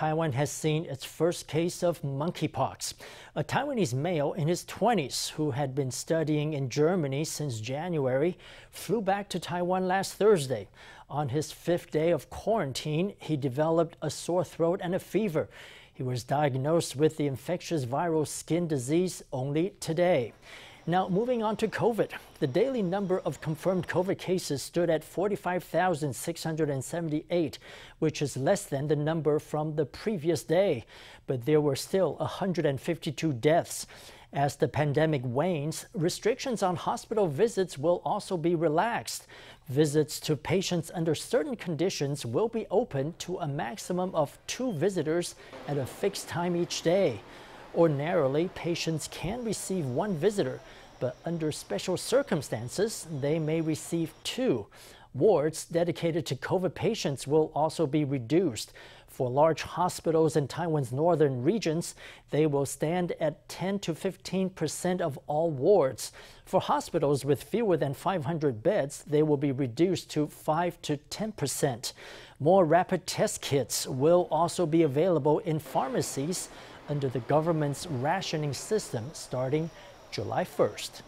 Taiwan has seen its first case of monkeypox. A Taiwanese male in his 20s who had been studying in Germany since January flew back to Taiwan last Thursday. On his fifth day of quarantine, he developed a sore throat and a fever. He was diagnosed with the infectious viral skin disease only today. Now, moving on to COVID. The daily number of confirmed COVID cases stood at 45,678, which is less than the number from the previous day. But there were still 152 deaths. As the pandemic wanes, restrictions on hospital visits will also be relaxed. Visits to patients under certain conditions will be open to a maximum of two visitors at a fixed time each day. Ordinarily, patients can receive one visitor, but under special circumstances, they may receive two. Wards dedicated to COVID patients will also be reduced. For large hospitals in Taiwan's northern regions, they will stand at 10 to 15 percent of all wards. For hospitals with fewer than 500 beds, they will be reduced to 5 to 10 percent. More rapid test kits will also be available in pharmacies under the government's rationing system starting July 1st.